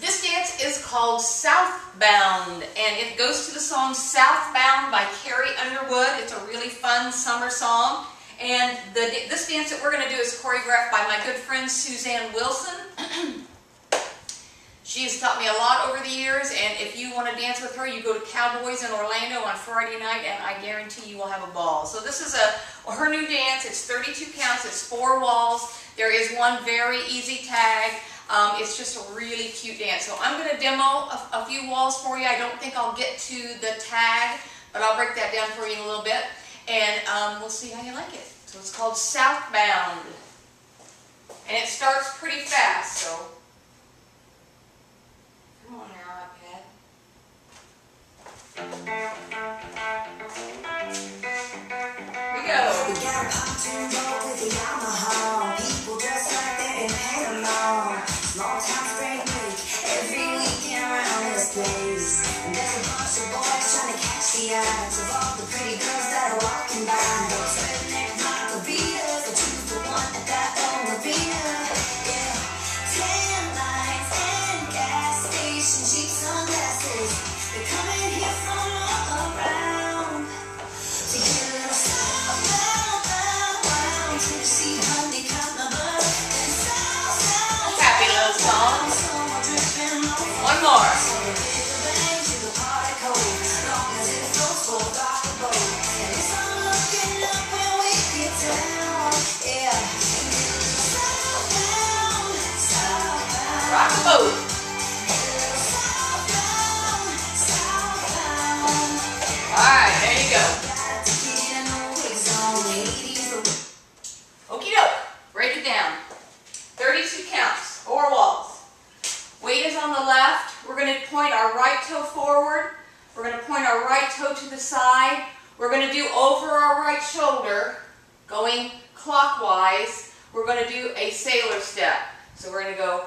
This dance is called Southbound, and it goes to the song Southbound by Carrie Underwood. It's a really fun summer song. And the, this dance that we're going to do is choreographed by my good friend Suzanne Wilson. she has taught me a lot over the years, and if you want to dance with her, you go to Cowboys in Orlando on Friday night, and I guarantee you will have a ball. So this is a her new dance. It's 32 counts. It's four walls. There is one very easy tag. Um, it's just a really cute dance. So I'm going to demo a, a, few walls for you. I don't think I'll get to the tag, but I'll break that down for you in a little bit. And um, we'll see how you like it. So it's called Southbound. And it starts pretty fast, so Alright, there you go. Okie doke. Break it down. 32 counts, or walls. Weight is on the left. We're going to point our right toe forward. We're going to point our right toe to the side. We're going to do over our right shoulder, going clockwise. We're going to do a sailor step. So we're going to go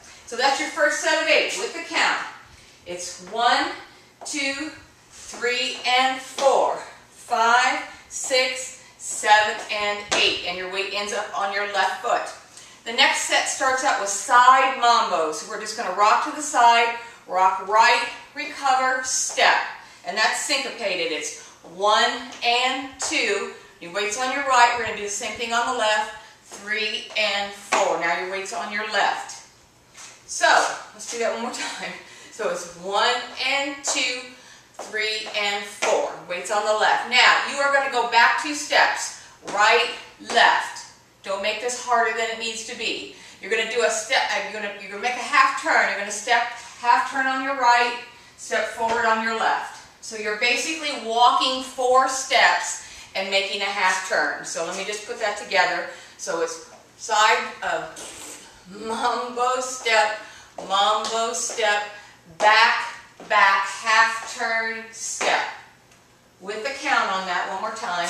So that's your first set of eight with the count. It's one, two, three, and four, five, six, seven, and eight. And your weight ends up on your left foot. The next set starts out with side mambo. So we're just going to rock to the side, rock right, recover, step. And that's syncopated. It's one and two. Your weight's on your right. We're going to do the same thing on the left. Three and four. Now your weight's on your left. So, let's do that one more time. So it's one and two, three and four. Weight's on the left. Now, you are going to go back two steps. Right, left. Don't make this harder than it needs to be. You're going to do a step, uh, you're going to, you're going to make a half turn. You're going to step half turn on your right, step forward on your left. So you're basically walking four steps and making a half turn. So let me just put that together. So it's side of mambo step, mambo step, back, back, half turn, step. With the count on that one more time,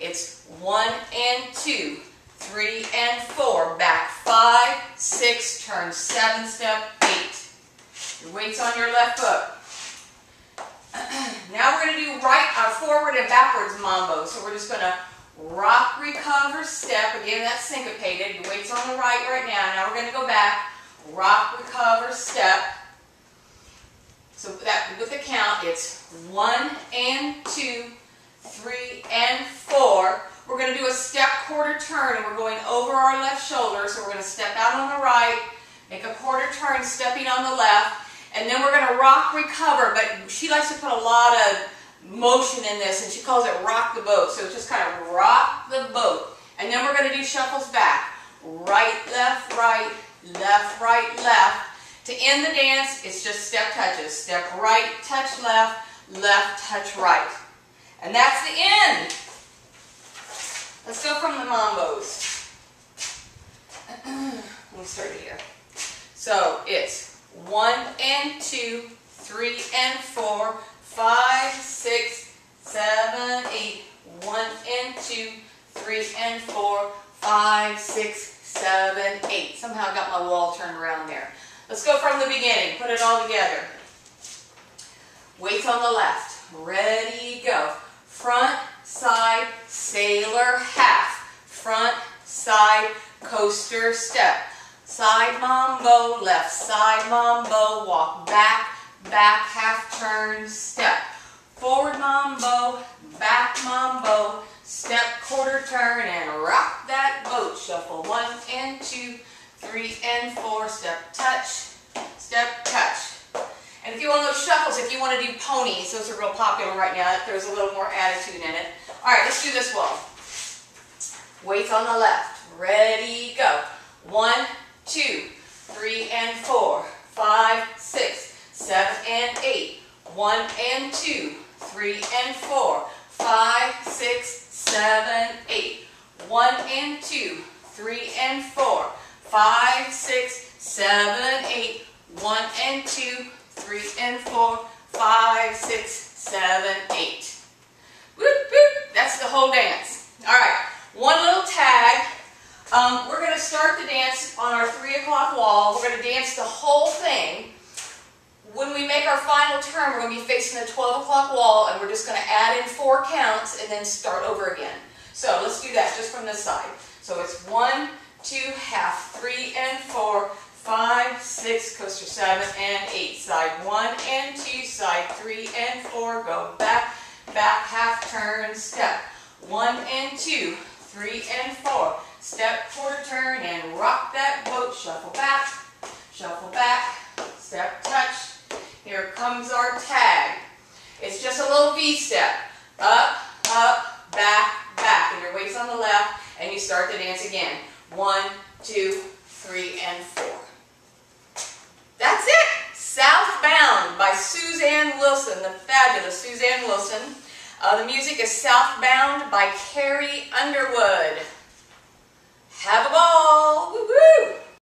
it's one and two, three and four, back five, six, turn seven, step, eight. Your weight's on your left foot. now we're going to do right, uh, forward and backwards mambo. So we're just going to rock, recover, step. Again, that's syncopated. Your weight's on the right right now. Now we're going to go back, rock, recover, step. So that with the count, it's one and two, three and four. We're going to do a step quarter turn, and we're going over our left shoulder. So we're going to step out on the right, make a quarter turn, stepping on the left, and then we're going to rock recover, but she likes to put a lot of motion in this, and she calls it rock the boat. So just kind of rock the boat. And then we're going to do shuffles back. Right, left, right, left, right, left. To end the dance, it's just step touches. Step right, touch left, left, touch right. And that's the end. Let's go from the mambos. Let me start here. So it's one and two, three and four, five, six, seven, eight, one and two, three and four, five, six, seven, eight. Somehow I got my wall turned around there. Let's go from the beginning. Put it all together. Weights on the left. Ready, go. Front, side, sailor, half. Front, side, coaster, step. Side mambo, left side mambo, walk back, back, half turn, step. Forward mambo, back mambo, step, quarter turn, and rock that boat. Shuffle one and two, three and four, step, touch, step, touch. And if you want those shuffles, if you want to do ponies, those are real popular right now. There's a little more attitude in it. All right, let's do this one. Weights on the left. Ready, go. One, two, three and four, five, six, seven and eight. One and two, three and four, five, six, seven, eight. One and two, three and four, five, six, seven, eight. One and two, three and four, five, six, seven, eight. Whoop, whoop. That's the whole dance. All right, one little tag. Um, we're going to start the dance on our 3 o'clock wall. We're going to dance the whole thing. When we make our final turn, we're going to be facing the 12 o'clock wall, and we're just going to add in four counts and then start over again. So let's do that just from this side. So it's one, two, half, three and four, five, six, coaster seven and eight. Side one and two, side three and four, go back, back, half turn, step. One and two, three and four, step, quarter turn, and rock that boat. Shuffle back, shuffle back, step, touch. Here comes our tag. It's just a little V step. Up, up, back, back. And your weight's on the left, and you start the dance again. One, two, three, and four. That's it! Southbound by Suzanne Wilson, the fabulous Suzanne Wilson. Uh, the music is Southbound by Carrie Underwood. Have a ball! Woo-woo!